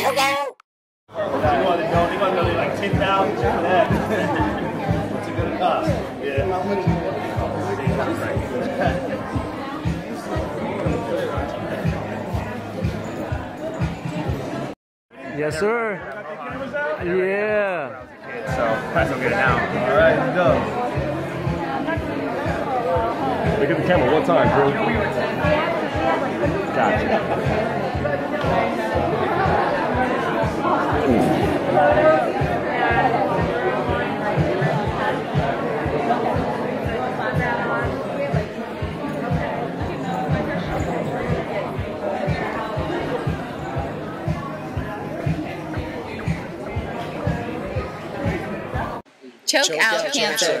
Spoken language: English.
Out! You want to go, you want to go like 10,000 for that. What's it going to cost? Yes, sir. Yeah. So, that's don't get it now. All right, let's go. Look at the camera one time, bro. Gotcha. Choke, out, cancer.